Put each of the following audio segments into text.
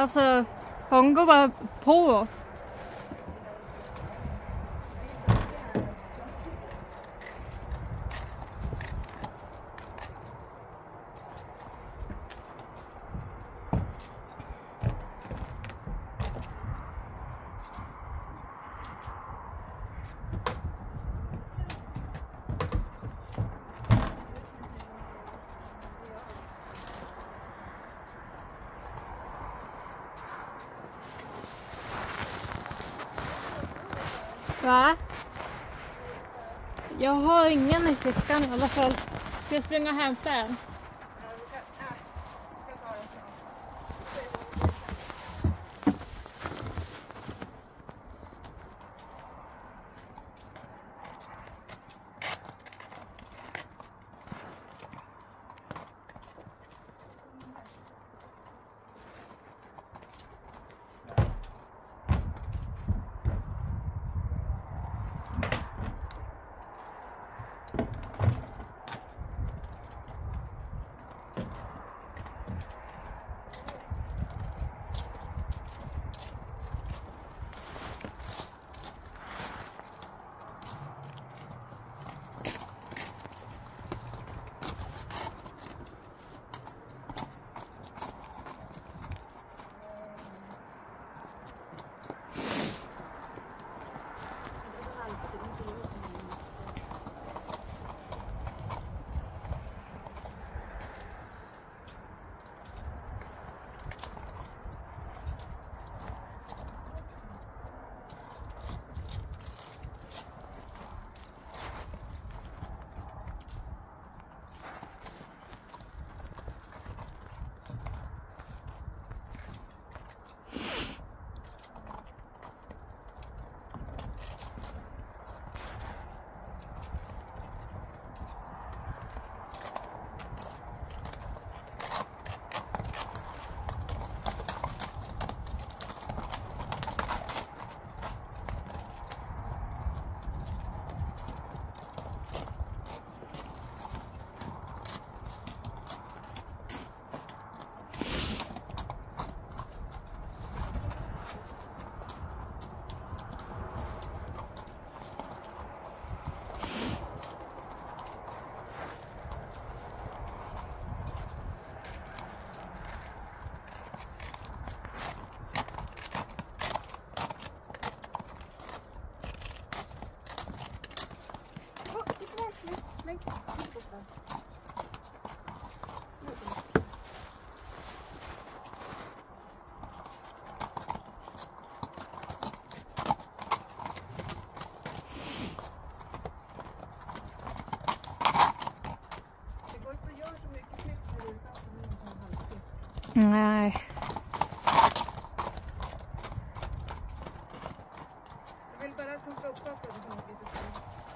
Alltså, hon går bara på. Va? Jag har ingen i nyckelskatt i alla fall. Ska jag springa och hämta en?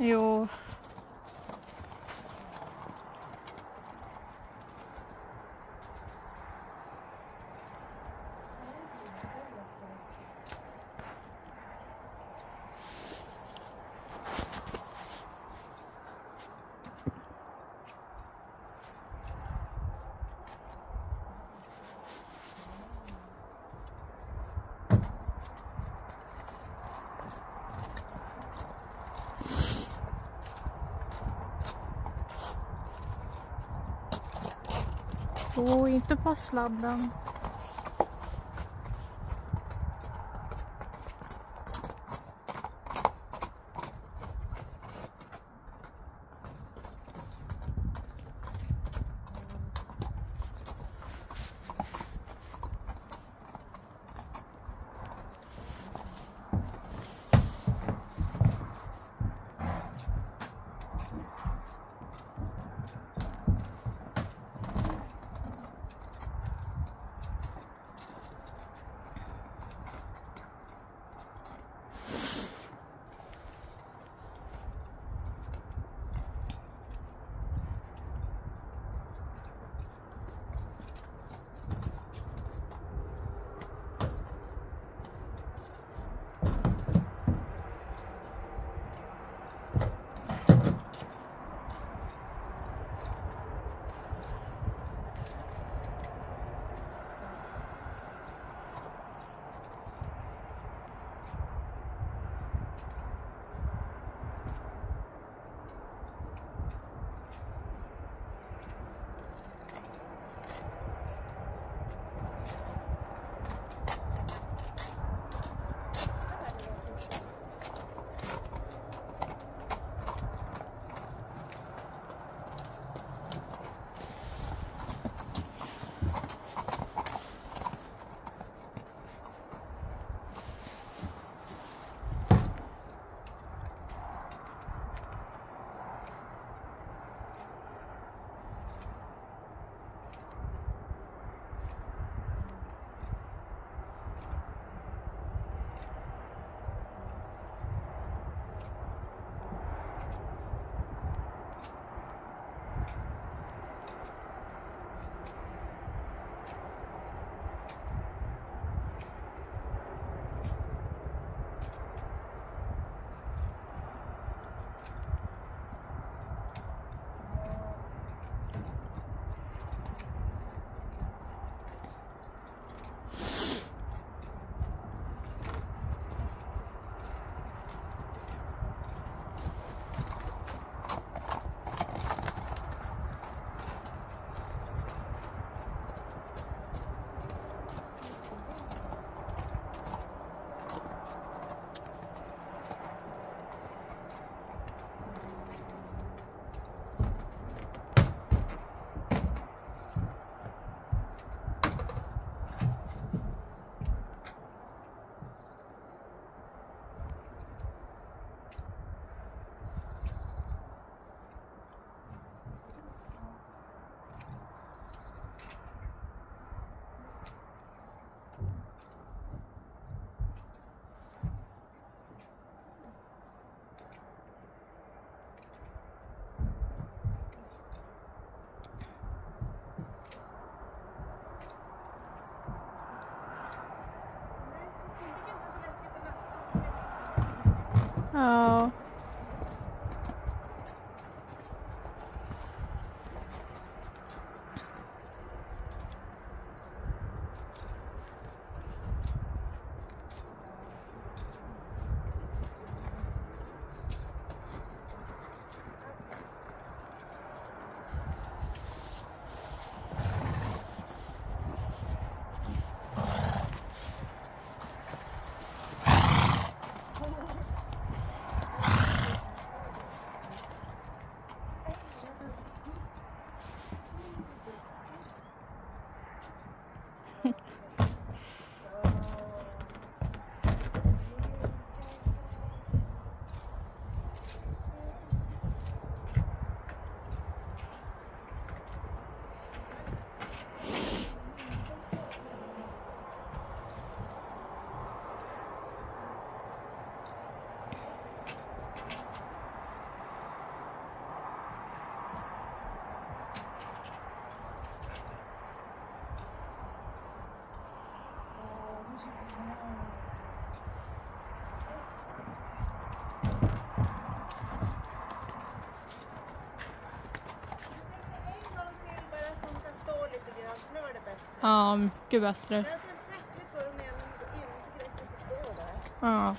哎哟 Gå inte på sladden. Ja. Ja, mycket bättre. Ja.